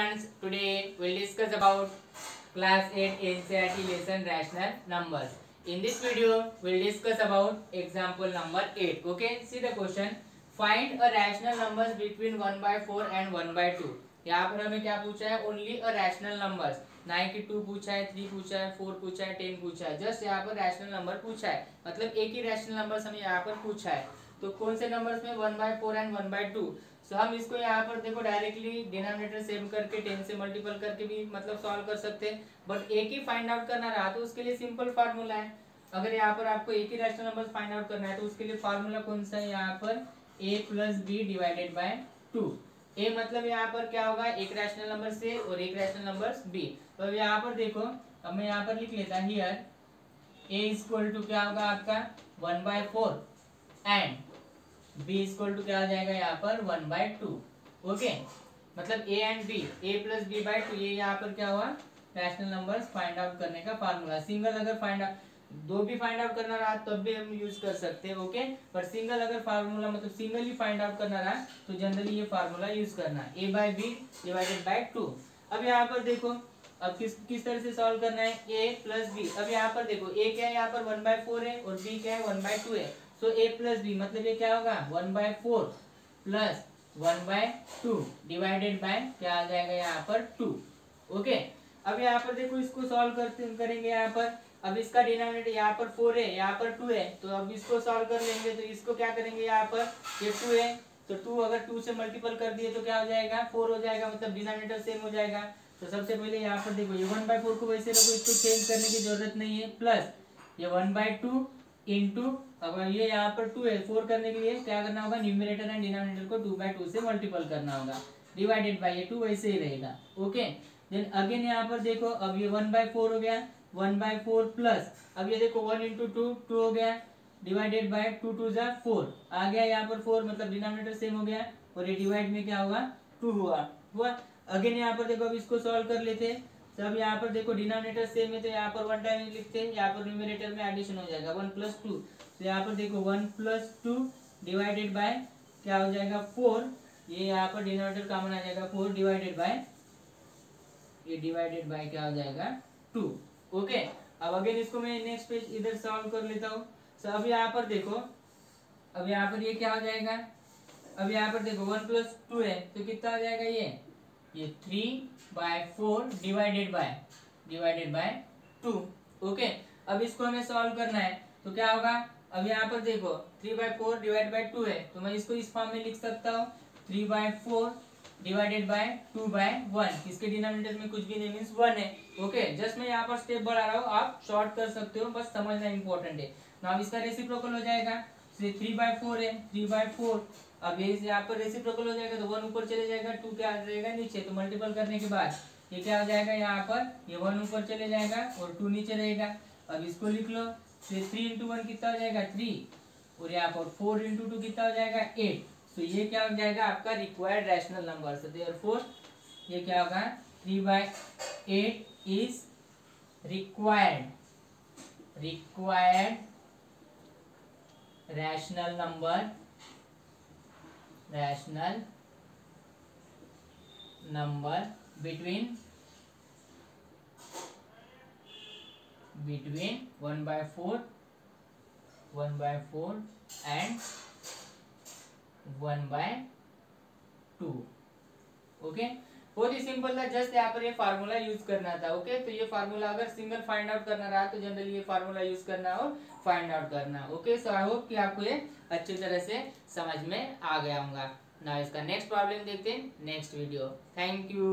friends, today we'll discuss about class 8 NCERT lesson rational numbers. In this video, we'll discuss about example number 8. Okay, see the question. Find a rational numbers between 1 by 4 and 1 by 2. यहाँ पर हमें क्या पूछा है only a rational numbers ना कि to पूछा है थ्री पूछा है फोर पूछा है टेन पूछा है जस्ट यहाँ पर रैशनल नंबर पूछा है मतलब एक ही रैशनल नंबर्स हमें यहाँ पर पूछा है तो कौन से नंबर्स में one by four and one by two so हम इसको यहाँ पर देखो डायरेक्टली डिनोमिनेटर सेम करके टेन से मल्टीपल करके भी मतलब सॉल्व कर सकते हैं। बट एक ही फाइंड आउट करना रहा तो उसके लिए सिंपल फार्मूला है। अगर यहाँ पर आपको एक ही रैशनल नंबर फाइंड आउट करना है तो उसके लिए फार्मूला कौन सा है? यहाँ पर A plus B divided by two A मतलब यहाँ पर क्या होगा? एक रैशनल नंबर से और एक रैशनल नंबर बी तो अब यहाँ पर देखो, अब मैं यहाँ पर लिख लेता हियर ए इक्वल टू क्या होगा आपका? One by four and B equal to क्या आ जाएगा यहाँ पर? वन बाय टू ओके मतलब A and B A plus B by two ये यहाँ पर क्या हुआ? रैशनल नंबर्स फाइंड आउट करने का फार्मूला सिंगल अगर फाइंड आउट दो भी फाइंड आउट करना रहा, तब भी हम यूज़ कर सकते हैं ओके पर सिंगल अगर फार्मूला मतलब सिंगल ही फाइंड आउट करना रहा तो जनरली ये फार्मूला यूज़ करना A by B divided by two अब यहाँ पर देखो, अब किस किस तरह से सॉल्व करना है? ए प्लस बी अब यहाँ पर देखो ए क्या है? यहाँ पर वन बाय फोर है और बी क्या है? वन बाय टू है. सो ए प्लस बी मतलब ये क्या होगा? One by four plus one by two divided by क्या आ जाएगा यहाँ पर? टू ओके अब यहाँ पर देखो, इसको सॉल्व करते, करेंगे यहाँ पर। अब इसका डिनोमिनेटर यहाँ पर फोर है, यहाँ पर टू है। तो अब इसको सॉल्व कर लेंगे तो इसको क्या करेंगे यहाँ पर? ये टू है। तो टू अगर टू से मल्टीपल कर दिए तो क्या हो जाएगा? फोर हो जाएगा मतलब डिनोमिनेटर सेम हो जाएगा। तो सबसे पहले यहाँ पर देखो, ये वन बाय फोर को वैसे रखो, इसको चेंज करने की ज़रूरत नहीं है। प्लस ये वन बाय टू इंटू अब ये यहाँ पर टू है फोर करने के लिए क्या करना होगा? न्यूमिनेटर एंड डिनोमिनेटर को टू बाय टू से मल्टीपल करना होगा। डिवाइडेड बाय ये टू वैसे ही रहेगा। ओके देन अगेन यहाँ पर देखो, अब ये वन बाय फोर हो गया। वन बाय फोर प्लस अब ये देखो वन इंटू टू टू हो गया। डिवाइडेड बाय टू टू जा फोर आ गया यहाँ पर फोर मतलब डिनोमिनेटर सेम हो गया। और ये डिवाइड में क्या होगा टू हुआ। हुआ? अगेन यहाँ पर देखो, अब इसको सॉल्व कर लेते। हैं सब यहाँ पर देखो डिनोमिनेटर सेम है तो यहाँ पर वन टाइम लिखते हैं यहाँ पर न्यूमिनेटर में एडिशन हो जाएगा वन प्लस टू तो यहाँ पर देखो one plus two divided by क्या हो जाएगा? फोर ये यहाँ पर डिनोमिनेटर कॉमन आ जाएगा फोर डिवाइडेड बाय ये डिवाइडेड बाय क्या हो जाएगा? टू ओके अब अगेन इसको मैं नेक्स्ट पेज इधर सॉल्व कर लेता हूँ. So, अब यहाँ पर देखो अब यहाँ पर ये क्या हो जाएगा? अब यहाँ पर देखो वन प्लस टू है तो कितना आ जाएगा ये? ये three by four divided by divided by two okay अब इसको हमें सॉल्व करना है। तो क्या होगा? अब यहाँ पर देखो three by four divide by two है। तो मैं इसको इस फॉर्म में लिख सकता हूँ। Three by four divided by two by one इसके डिनोमिनेटर में कुछ भी नहीं मीन्स वन है। ओके जस्ट मैं यहाँ पर स्टेप बढ़ा रहा हूँ। आप शॉर्ट कर सकते हो, बस समझना इंपॉर्टेंट है। नाउ इसका रेसिप्रोकल हो जाएगा। थ्री बाय फोर है। थ्री बाय फोर अब ये यहाँ पर रेसिप्रोकल हो जाएगा तो वन ऊपर चले जाएगा टू क्या आ जाएगा, नीचे। तो मल्टीपल करने के बाद ये क्या हो जाएगा यहाँ पर? ये वन ऊपर चले जाएगा और टू नीचे रहेगा। अब इसको लिख लो थ्री इंटू वन कितना हो जाएगा? थ्री और यहाँ पर फोर इंटू टू कितना हो जाएगा? एट तो ये क्या हो जाएगा? आपका required rational number so therefore, ये क्या होगा? Three by eight is required required rational number rational number between between 1 by 4 1 by 4 and one by two okay बहुत ही सिंपल था जस्ट यहाँ पर ये फार्मूला यूज़ करना था ओके तो ये फार्मूला अगर सिंगल फाइंड आउट करना रहा तो जनरली ये फार्मूला यूज़ करना और फाइंड आउट करना ओके सो आई होप कि आपको ये अच्छी तरह से समझ में आ गया होगा। ना इसका नेक्स्ट प्रॉब्लम देखते हैं नेक्स्ट वीडियो थैंक यू